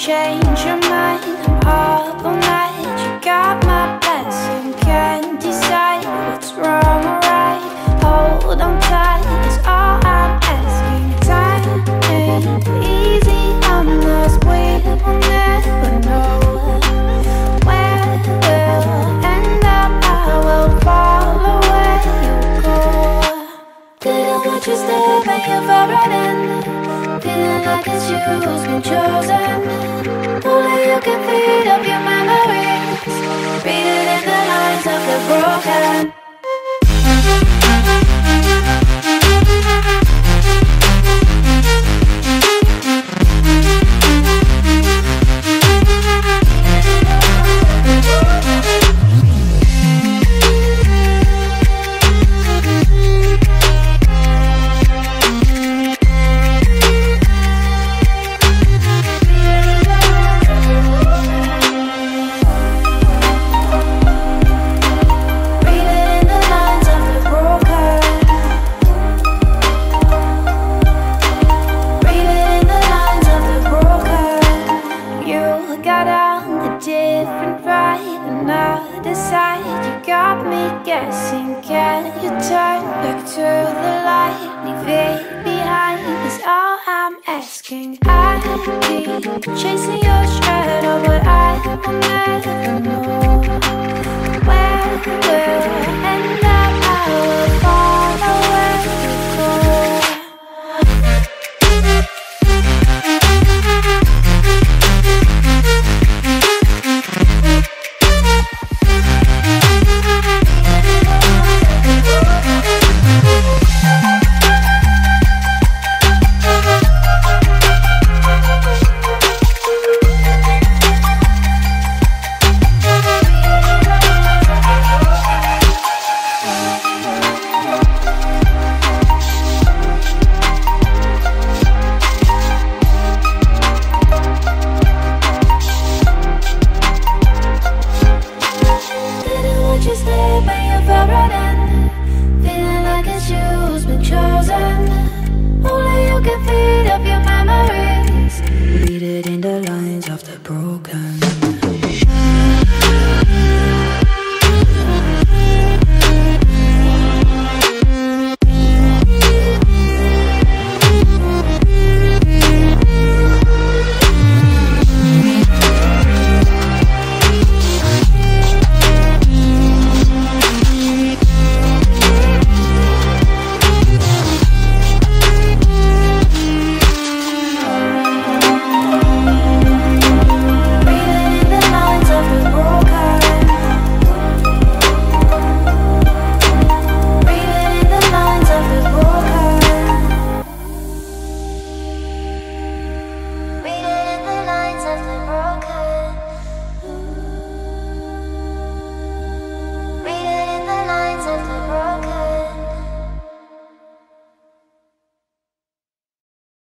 change your mind. I'm up all night. You got my blessing. Can't decide what's wrong or right. Hold on tight. Is all I'm asking. Time ain't easy on us. We will never know where we'll end up. I will follow where you go. Didn't want you but you fell who's been chosen. Only you can up your memories. Read it in the lines of the broken. Got on a different ride, another side. You got me guessing. Can you turn back to the light? Leave it behind is all I'm asking. I keep chasing